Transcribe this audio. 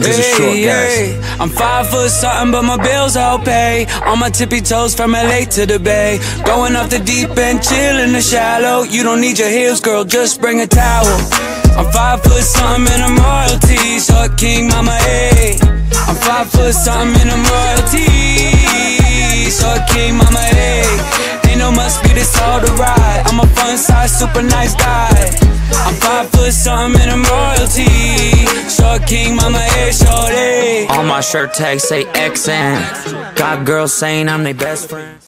Cause it's short, guys. Hey, I'm five foot something, but my bills all pay. On my tippy toes from LA to the Bay. Going off the deep end, chill in the shallow. You don't need your heels, girl, just bring a towel. I'm five foot something and I'm royalty. Short king, mama, hey. I'm five foot something and I'm royalty. Short king, mama, hey. Ain't no must be this all the ride. I'm a fun size, super nice guy. I'm five foot something and I'm royalty. King, mama, shorty. My shirt tag say XN. Got girls saying I'm their best friend.